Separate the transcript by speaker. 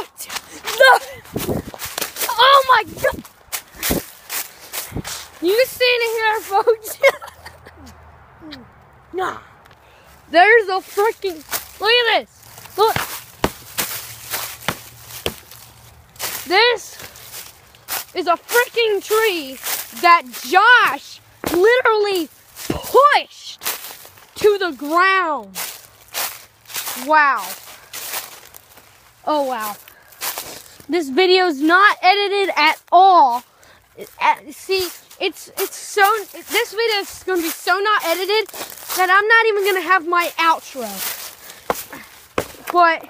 Speaker 1: No! Oh my god! You standing here, folks. nah. There's a freaking. Look at this. Look. This is a freaking tree that Josh literally pushed to the ground. Wow. Oh, wow. This video is not edited at all. See, it's it's so this video is going to be so not edited that I'm not even going to have my outro. But